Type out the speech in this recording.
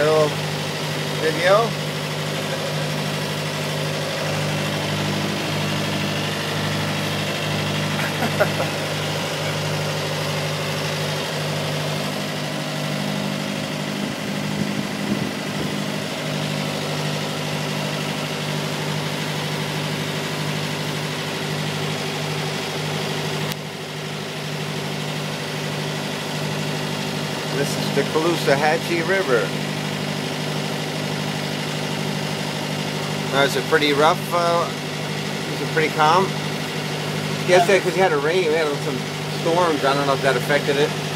aerial video. this is the Calusa Caloosahatchee River. Is it pretty rough? Uh, it pretty calm? Yes, because you had a rain, we had some storms. I don't know if that affected it.